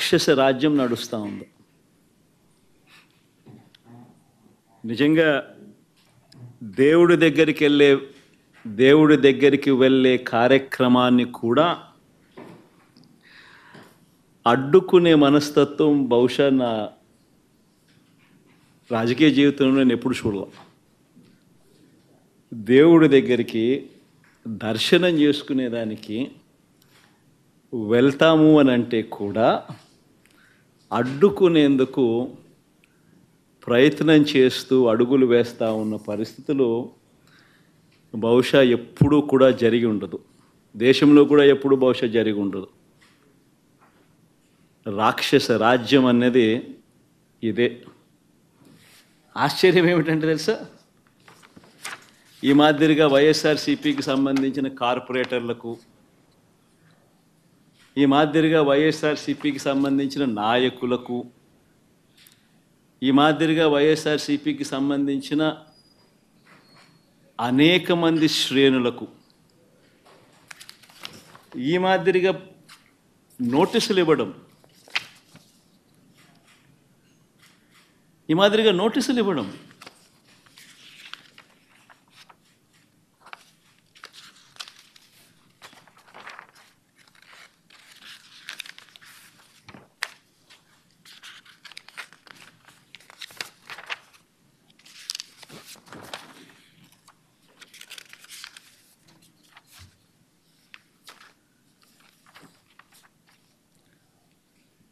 రాక్షస రాజ్యం నడుస్తూ ఉంది. నిజంగా దేవుడి దగ్గరికి వెళ్ళే దేవుడి దగ్గరికి వెళ్ళే కార్యక్రమాన్ని కూడా అడ్డుకునే మనస్తత్వం బహుశా నా రాజకీయ జీవితంలో నేను ఎప్పుడు చూడలే. దేవుడి దగ్గరికి దర్శనం చేసుకునేదానికి వెళ్తాము అని అంటే కూడా అడ్డుకునేందుకు ప్రయత్నం చేస్తూ అడుగులు వేస్తూ ఉన్న పరిస్థితులు బహుశా ఎప్పుడూ కూడా జరిగి ఉండదు. దేశంలో కూడా ఎప్పుడు బహుశా జరిగి ఉండదు. రాక్షస రాజ్యం అనేది ఇదే. ఆశ్చర్యం ఏమిటంటే తెలుసా? ఈ మాదిరిగా వైఎస్ఆర్సీపీకి సంబంధించిన కార్పొరేటర్లకు ఈ మాదిరిగా వైఎస్ఆర్సీపీకి సంబంధించిన నాయకులకు ఈ మాదిరిగా వైఎస్ఆర్సీపీకి సంబంధించిన అనేక మంది శ్రేణులకు ఈ మాదిరిగా నోటీసులు ఇవ్వడం ఈ మాదిరిగా నోటీసులు ఇవ్వడం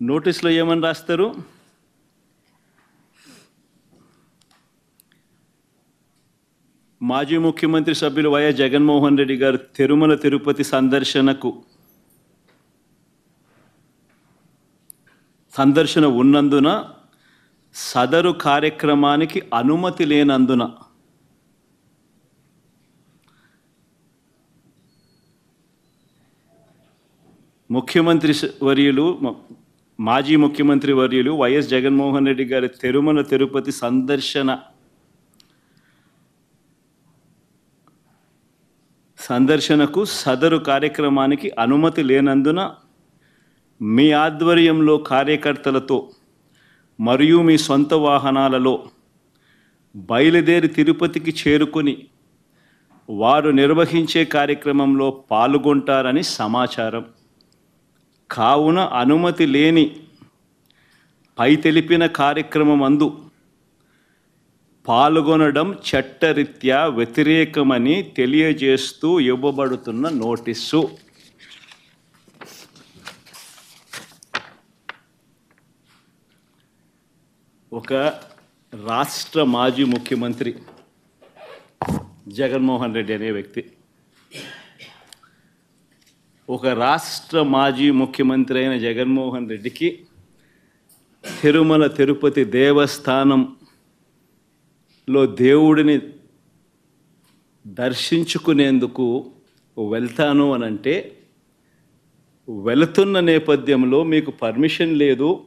నోటీసులో ఏమని రాస్తారు? మాజీ ముఖ్యమంత్రి సభ్యులు వైఎస్ జగన్మోహన్ రెడ్డి గారు తిరుమల తిరుపతి సందర్శనకు సందర్శన ఉన్నందున సదరు కార్యక్రమానికి అనుమతి లేనందున ముఖ్యమంత్రి వర్యులు మాజీ ముఖ్యమంత్రి వర్యులు వైఎస్ జగన్మోహన్ రెడ్డి గారి తిరుమల తిరుపతి సందర్శన సందర్శనకు సదరు కార్యక్రమానికి అనుమతి లేనందున మీ ఆధ్వర్యంలో కార్యకర్తలతో మరియు మీ సొంత వాహనాలలో బయలుదేరి తిరుపతికి చేరుకుని వారు నిర్వహించే కార్యక్రమంలో పాల్గొంటారని సమాచారం. కావున అనుమతి లేని పై తెలిపిన కార్యక్రమం అందు పాల్గొనడం చట్టరీత్యా వ్యతిరేకమని తెలియజేస్తూ ఇవ్వబడుతున్న నోటీసు. ఒక రాష్ట్ర మాజీ ముఖ్యమంత్రి జగన్మోహన్ రెడ్డి అనే వ్యక్తి ఒక రాష్ట్ర మాజీ ముఖ్యమంత్రి అయిన జగన్మోహన్ రెడ్డికి తిరుమల తిరుపతి దేవస్థానంలో దేవుడిని దర్శించుకునేందుకు వెళ్తాను అని అంటే వెళుతున్న నేపథ్యంలో మీకు పర్మిషన్ లేదు.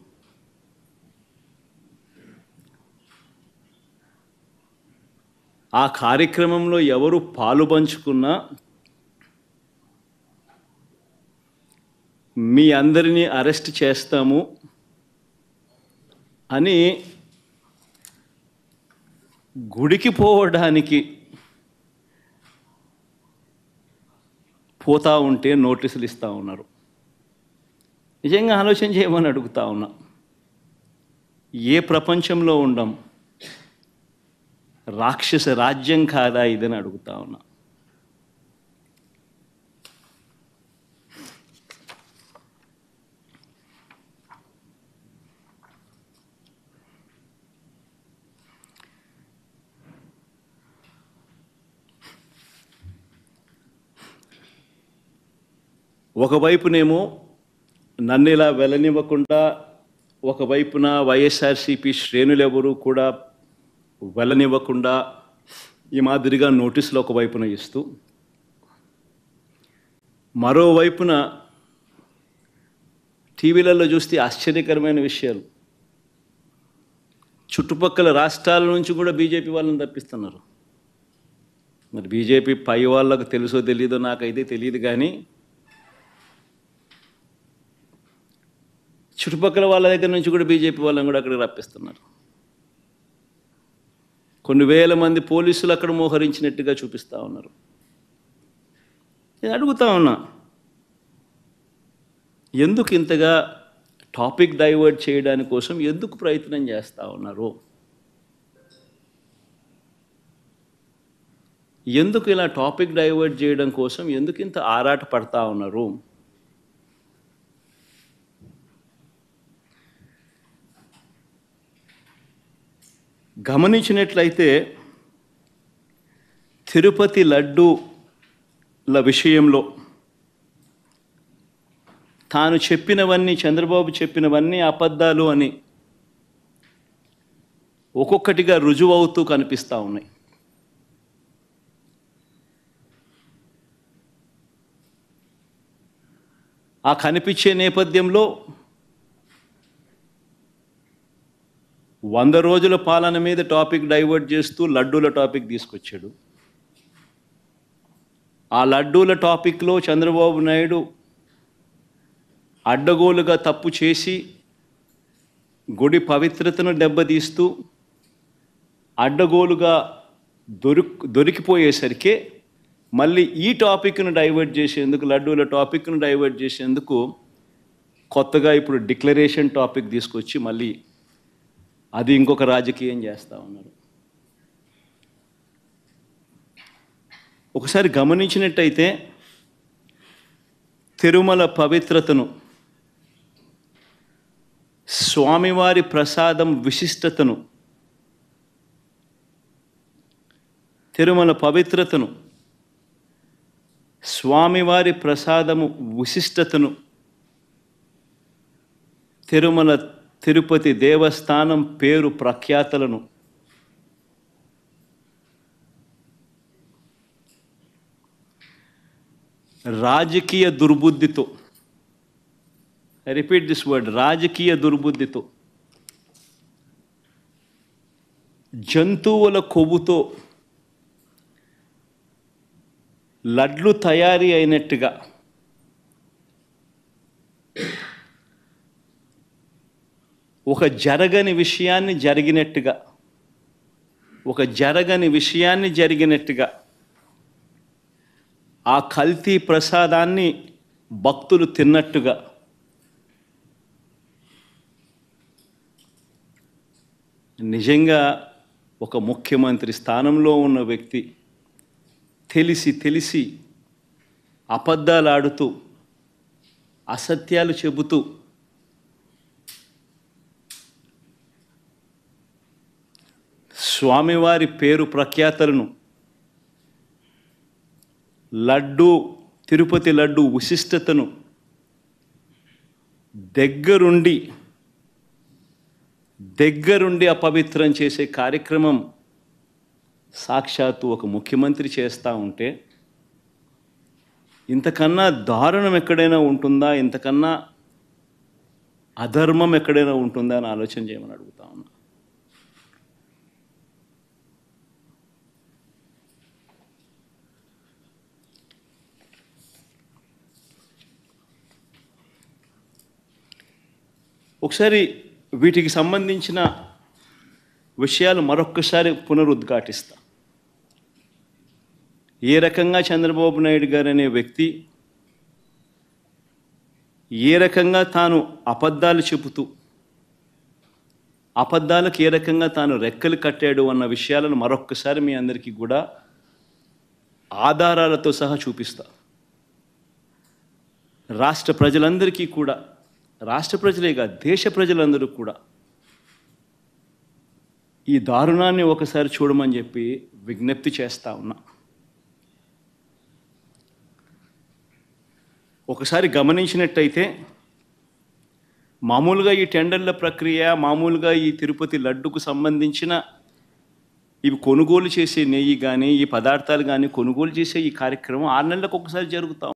ఆ కార్యక్రమంలో ఎవరు పాలు పంచుకున్నా మీ అందరినీ అరెస్ట్ చేస్తాము అని గుడికి పోవడానికి పోతా ఉంటే నోటీసులు ఇస్తూ ఉన్నారు. నిజంగా ఆలోచన చేయమని అడుగుతా ఉన్నా. ఏ ప్రపంచంలో ఉండం? రాక్షస రాజ్యం కాదా ఇదని అడుగుతా ఉన్నా. ఒకవైపునేమో నన్ను ఇలా వెళ్ళనివ్వకుండా ఒకవైపున వైఎస్ఆర్సీపీ శ్రేణులు కూడా వెళ్ళనివ్వకుండా ఈ మాదిరిగా నోటీసులు ఒకవైపున ఇస్తూ మరోవైపున టీవీలలో చూస్తే ఆశ్చర్యకరమైన విషయాలు. చుట్టుపక్కల రాష్ట్రాల నుంచి కూడా బీజేపీ వాళ్ళని తప్పిస్తున్నారు. మరి బీజేపీ పై వాళ్ళకు తెలుసో తెలీదో నాకైతే తెలియదు కానీ చుట్టుపక్కల వాళ్ళ దగ్గర నుంచి కూడా బీజేపీ వాళ్ళని కూడా అక్కడికి రప్పిస్తున్నారు. కొన్ని వేల మంది పోలీసులు అక్కడ మోహరించినట్టుగా చూపిస్తూ ఉన్నారు. నేను అడుగుతా ఉన్నా ఎందుకు ఇంతగా టాపిక్ డైవర్ట్ చేయడానికి కోసం ఎందుకు ప్రయత్నం చేస్తూ ఉన్నారు? ఎందుకు ఇలా టాపిక్ డైవర్ట్ చేయడం కోసం ఎందుకు ఇంత ఆరాట పడతా ఉన్నారు? గమనించినట్లయితే తిరుపతి లడ్డూల విషయంలో తాను చెప్పినవన్నీ చంద్రబాబు చెప్పినవన్నీ అబద్ధాలు అని ఒక్కొక్కటిగా రుజువవుతూ కనిపిస్తూ ఉన్నాయి. ఆ కనిపించే నేపథ్యంలో వంద రోజుల పాలన మీద టాపిక్ డైవర్ట్ చేస్తూ లడ్డూల టాపిక్ తీసుకొచ్చాడు. ఆ లడ్డూల టాపిక్లో చంద్రబాబు నాయుడు అడ్డగోలుగా తప్పు చేసి గుడి పవిత్రతను దెబ్బతీస్తూ అడ్డగోలుగా దొరి దొరికిపోయేసరికి మళ్ళీ ఈ టాపిక్ను డైవర్ట్ చేసేందుకు లడ్డూల టాపిక్ను డైవర్ట్ చేసేందుకు కొత్తగా ఇప్పుడు డిక్లరేషన్ టాపిక్ తీసుకొచ్చి మళ్ళీ అది ఇంకొక రాజకీయం చేస్తూ ఉన్నారు. ఒకసారి గమనించినట్టయితే తిరుమల పవిత్రతను స్వామివారి ప్రసాదం విశిష్టతను తిరుమల పవిత్రతను స్వామివారి ప్రసాదము విశిష్టతను తిరుమల తిరుపతి దేవస్థానం పేరు ప్రఖ్యాతలను. రాజకీయ దుర్బుద్ధితో. రిపీట్ దిస్ వర్డ్ రాజకీయ దుర్బుద్ధితో. జంతువుల కొవ్వుతో లడ్లు తయారీ అయినట్టుగా. ఒక జరగని విషయాన్ని జరిగినట్టుగా ఒక జరగని విషయాన్ని జరిగినట్టుగా ఆ కల్తీ ప్రసాదాన్ని భక్తులు తిన్నట్టుగా నిజంగా ఒక ముఖ్యమంత్రి స్థానంలో ఉన్న వ్యక్తి తెలిసి తెలిసి అబద్ధాలు ఆడుతూ అసత్యాలు చెబుతూ స్వామివారి పేరు ప్రఖ్యాతలను. లడ్డు తిరుపతి లడ్డు విశిష్టతను దగ్గరుండి దగ్గరుండి అపవిత్రం చేసే కార్యక్రమం సాక్షాత్తు ఒక ముఖ్యమంత్రి చేస్తూ ఉంటే ఇంతకన్నా దారుణం ఎక్కడైనా ఉంటుందా? ఇంతకన్నా అధర్మం ఎక్కడైనా ఉంటుందా? అని ఆలోచన చేయమని అడుగుతా ఉన్నా. ఒకసారి వీటికి సంబంధించిన విషయాలు మరొక్కసారి పునరుద్ఘాటిస్తా. ఏ రకంగా చంద్రబాబు నాయుడు గారు అనే వ్యక్తి ఏ రకంగా తాను అబద్ధాలు చెబుతూ అబద్ధాలకు ఏ రకంగా తాను రెక్కలు కట్టాడు అన్న విషయాలను మరొక్కసారి మీ అందరికీ కూడా ఆధారాలతో సహా చూపిస్తా. రాష్ట్ర ప్రజలందరికీ కూడా రాష్ట్ర ప్రజలే కాదు దేశ ప్రజలందరూ కూడా ఈ దారుణాన్ని ఒకసారి చూడమని చెప్పి విజ్ఞప్తి చేస్తా ఉన్నా. ఒకసారి గమనించినట్టయితే మామూలుగా ఈ టెండర్ల ప్రక్రియ మామూలుగా ఈ తిరుపతి లడ్డుకు సంబంధించిన ఇవి కొనుగోలు చేసే నెయ్యి కానీ ఈ పదార్థాలు కానీ కొనుగోలు చేసే ఈ కార్యక్రమం ఆరు నెలలకు ఒకసారి జరుగుతాం